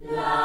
La